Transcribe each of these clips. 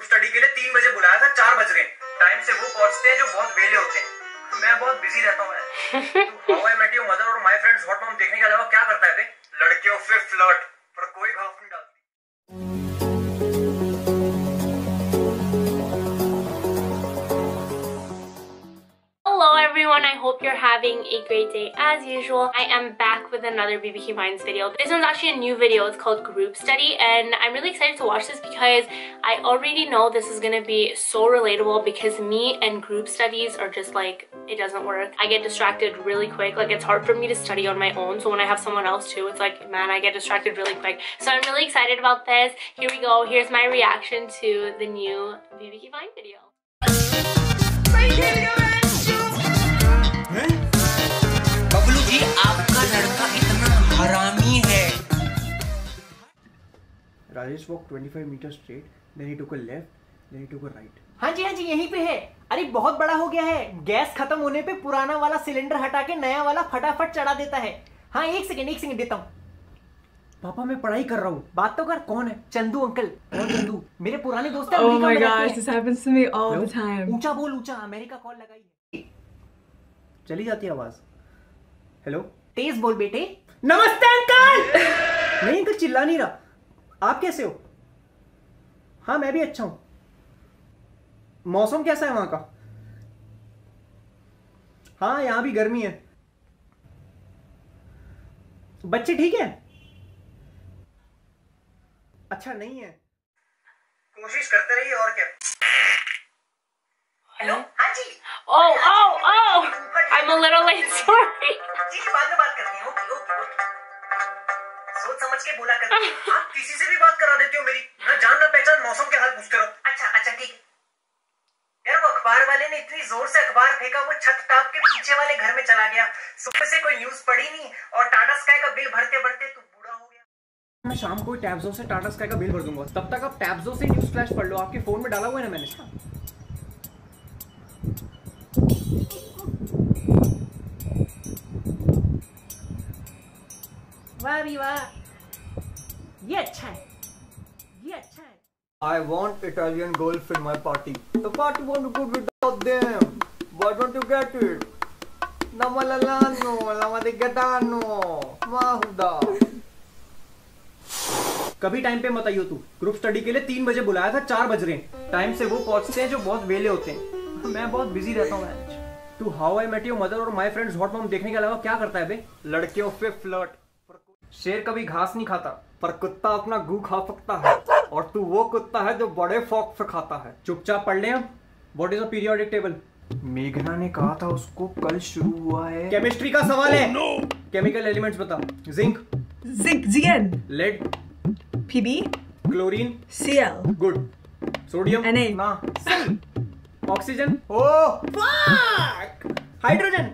Group study के लिए तीन बजे बुलाया था चार बज गए। टाइम से वो पहुँचते हैं जो बहुत वेले होते हैं। मैं बहुत बिज़ी रहता हूँ how I met your mother और माय फ्रेंड्स हॉट मॉम देखने के अलावा क्या करता है लड़कियों से फ्लर्ट पर कोई hope you're having a great day as usual. I am back with another BBQ Minds video. This one's actually a new video, it's called Group Study and I'm really excited to watch this because I already know this is gonna be so relatable because me and group studies are just like, it doesn't work. I get distracted really quick, like it's hard for me to study on my own so when I have someone else too, it's like, man, I get distracted really quick. So I'm really excited about this. Here we go, here's my reaction to the new BBQ Vine video. Rajesh walked 25 meters straight, then he took a left, then he took a right. हाँ जी हाँ जी यहीं पे है। अरे बहुत बड़ा हो गया है। गैस खत्म होने पे पुराना वाला सिलेंडर हटा के नया वाला फटाफट चढ़ा देता है। हाँ एक सेकंड एक सेकंड देता हूँ। पापा मैं पढ़ाई कर रहा हूँ। बात तो कर कौन है? चंदू अंकल। कौन चंदू। मेरे पुराने दोस्त हैं Oh अमेरिका my में gosh, हैं। this happens to me all the time. ऊँचा बोल ऊँचा। अमेरिका कॉल लगाई है। चली जाती है आवाज़। हेलो? तेज बोल बेटे। नमस्ते अंकल! नहीं अंकल चिल्ला नहीं रहा। आप कैसे हो? हाँ मैं भी अच्छा हूँ। मौसम कैसा है वहाँ का? हाँ यहाँ भी गर्मी है। बच्चे ठीक है? अच्छा नहीं है। कोशिश करते रहिए और क्या। हेलो हाँ जी। Oh, oh, oh! छत टाप के पीछे वाले घर में चला गया। सुबह से कोई न्यूज़ पढ़ी नहीं और टाटा स्काई का बिल भरते भरते तू बूढ़ा हो गया। मैं शाम को टैब्सो से टाटा स्काई का बिल भर दूँगा। तब तक आप टैब्सो से न्यूज़ फ्लैश पढ़ लो। आपके फ़ोन में डाला हुआ है ना मैंने वाह भी वाह। ये अच्छा है। ये अच्छा है। I want Italian golf in my party. The party won't be good without them. Why don't you get it? Namalalano, lamadigatano, mahuda. कभी टाइम पे मत आइयो तू। ग्रुप स्टडी के लिए तीन बजे बुलाया था चार बज रहे हैं। टाइम से वो पहुँचते हैं जो बहुत वेले होते हैं। मैं बहुत बिज़ी रहता हूँ तू how I met your mother और माय फ्रेंड्स हॉट मॉम देखने के अलावा क्या करता है बे? लड़कियों पे फ्लर्ट शेर कभी घास नहीं खाता। पर कुत्ता अपना गू खा सकता है। और तू वो कुत्ता है जो बड़े फॉक से खाता है। चुपचाप पढ़ ले हम। What is a periodic table मेघना ने कहा था उसको कल शुरू हुआ है। केमिस्ट्री का सवाल है। केमिकल एलिमेंट्स बता zinc Zinc, Zn, lead Pb, chlorine Cl. Good sodium Na. ना ऑक्सीजन ओ फक हाइड्रोजन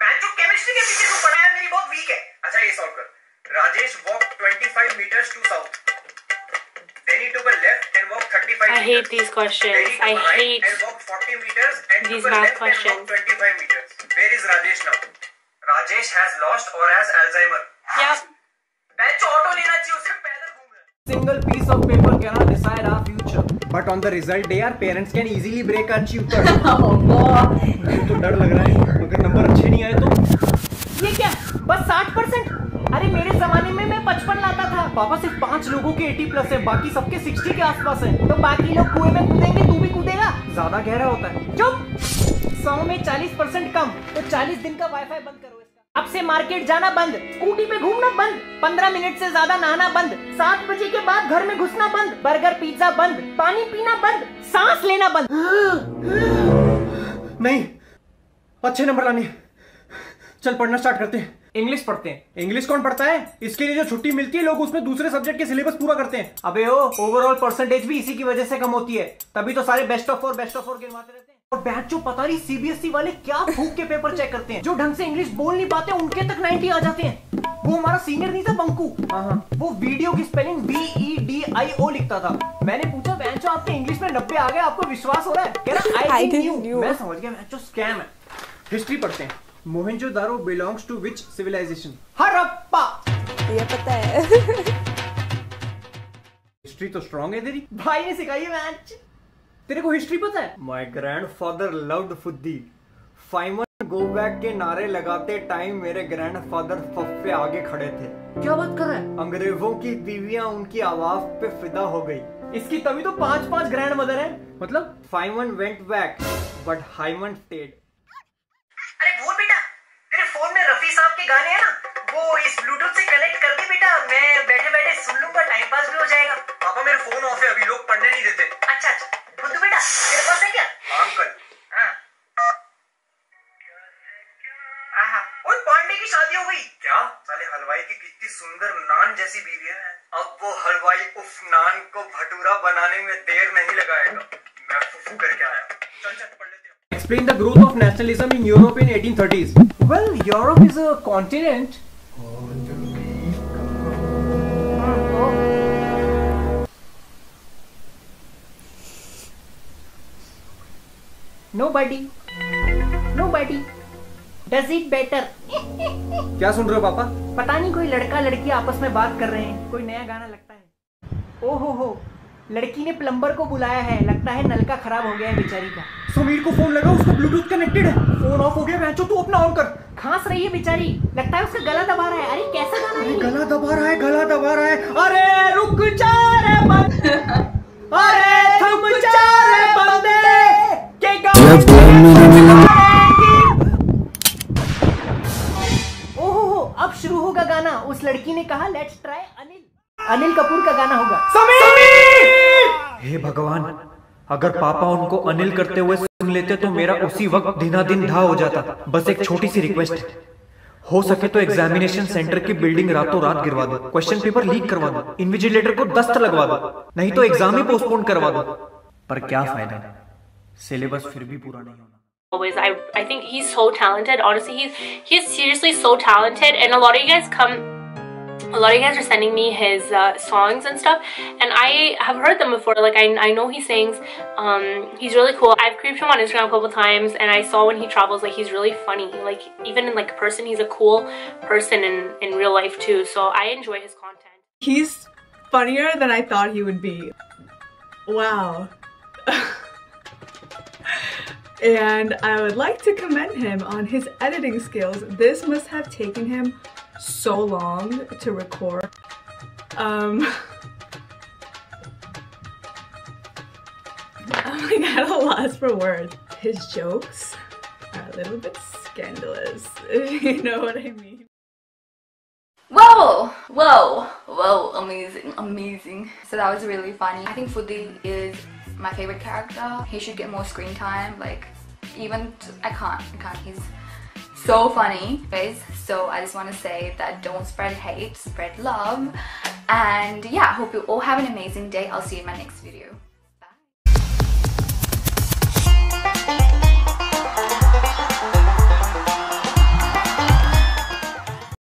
मैं जो केमिस्ट्री के पीछे को पढ़ा है मेरी बहुत वीक है। अच्छा ये सॉल्व कर। Rajesh walk 25 meters to hate these questions. I hate and walked 40 meters and these math questions. and walked 25 meters where is rajesh now rajesh has lost or has alzheimer Yep. मैं जो auto लेना चाहिए उसे पैदल घूम रहा है single piece of paper cannot decide our future. But on the result day, our parents can easily break our tutor. Oh तो डर लग रहा है अगर नंबर अच्छे नहीं आए तो ये क्या बस साठ परसेंट अरे मेरे जमाने में पापा सिर्फ़ पाँच लोगों के 80 प्लस है, बाकी सबके 60 के आसपास है। तो बाकी लोग कुएँ में कूदेंगे, तू भी कूदेगा? ज़्यादा गहरा होता है। चुप! सौ में चालीस परसेंट कम तो चालीस दिन का वाईफाई बंद करो अब से मार्केट जाना बंद, स्कूटी पे घूमना बंद, पंद्रह मिनट से ज़्यादा नहाना बंद, सात बजे के बाद घर में घुसना बंद, बर्गर, पिज्जा बंद, पानी पीना बंद, सांस लेना बंद। नहीं, अच्छे नंबर लाने चल पढ़ना स्टार्ट करते हैं। इंग्लिश पढ़ते हैं। इंग्लिश कौन पढ़ता है? इसके लिए जो छुट्टी मिलती है लोग उसमें दूसरे सब्जेक्ट के सिलेबस पूरा करते हैं। अबे ओ ओवरऑल परसेंटेज भी इसी की वजह से कम होती है। तभी तो सारे best of four best of four गिनवाते रहते हैं। और बैच जो पता नहीं सीबीएसई वाले क्या फूक के पेपर चेक करते हैं। जो ढंग से इंग्लिश बोल नहीं पाते उनके तक 90 आ जाते हैं। वो हमारा सीनियर नहीं था बंकू हाँ हाँ। वो वीडियो की spelling B E D I O लिखता था। मैंने पूछा बेंच आपके इंग्लिश में नब्बे आ गए आपको विश्वास हो रहा है? कह रहा आई. मैं समझ गया बेंचो स्कैम है। हिस्ट्री पढ़ते हैं। Mohenjodaro belongs to which civilisation Harappa. ये पता है। हिस्ट्री तो स्ट्रांग है तेरी। भाई ने सिखाई है मैच। तेरे को हिस्ट्री पता है? माय ग्रैंडफादर लव्ड फुद्दी। फाइमन गो बैक के नारे लगाते टाइम मेरे ग्रैंडफादर फफ्फे आगे खड़े थे। क्या बात कर रहा है? अंग्रेज़ों की बीवियाँ उनकी आवाज़ पे फिदा हो गई। इसकी तभी तो पाँच पाँच ग्रैंड मदर है। मतलब? Feynman went back but hymen stayed time pass भी हो जाएगा। पापा मेरे फ़ोन ऑफ़ है अभी लोग पढ़ने नहीं देते। अच्छा अच्छा। बुद्धू बेटा तेरे पास है क्या? अंकल। हाँ। पांडे की शादी हो गई। क्या? साले हलवाई की कितनी सुंदर नान जैसी बीवी है। अब वो हलवाई उस नान को भटूरा बनाने में देर नहीं लगाएगा। मैं फुफू करके आया। चल चल पढ़ लेते Explain the growth of nationalism in Europe in 1830s. Well, Europe is a continent. Nobody, nobody. Does it better. क्या सुन रहे हो पापा? पता नहीं कोई लड़का लड़की आपस में बात कर रहे हैं। कोई नया गाना लगता है। ओ हो हो लड़की ने प्लम्बर को बुलाया है। लगता है नलका खराब हो गया है बेचारी का। समीर को फ़ोन लगा उसका ब्लूटूथ कनेक्टेड है। फ़ोन ऑफ़ हो गया मैं तू अपना ऑन कर। खांस रही है बेचारी। लगता है उसका गला दबा रहा है। अरे कैसा गाना है गला दबा रहा है गला दबा रहा है। अरे रुक जा रे बंदे। अरे थम जा रे बंदे। ओ हो हो अब शुरू होगा गाना। उस लड़की ने कहा लेट्स ट्राई अनिल। अनिल कपूर का गाना होगा। हे भगवान अगर पापा उनको अनिल करते हुए सुन लेते तो मेरा उसी वक्त दिना दिन ढा हो जाता। बस एक छोटी सी रिक्वेस्ट। है हो सके तो एग्जामिनेशन सेंटर की बिल्डिंग रातों रात गिरवा दो। क्वेश्चन पेपर लीक करवा दो। इन्विजिलेटर को दस्त लगवा दो। नहीं तो एग्ज़ाम ही पोस्टपोन करवा दो। पर क्या फ़ायदा? सिलेबस फिर भी पूरा नहीं होना always I I think he's so talented. Honestly, he's he's seriously so talented, and a lot of you guys come. A lot of you guys are sending me his uh, songs and stuff, and I have heard them before. Like I, I know he sings. Um, he's really cool. I've creeped him on Instagram a couple times, and I saw when he travels, like he's really funny. Like even in like person, he's a cool person in in real life too. So I enjoy his content. He's funnier than I thought he would be. Wow. and I would like to commend him on his editing skills. This must have taken him so long to record. Um, I'm like at a loss for words. His jokes are a little bit scandalous, if you know what I mean. Whoa! Whoa! Whoa! Amazing, amazing. So that was really funny. I think Fudi is my favorite character. He should get more screen time. Like, even I can't, I can't. He's so funny, guys. So I just want to say that don't spread hate, spread love. And yeah, I hope you all have an amazing day. I'll see you in my next video.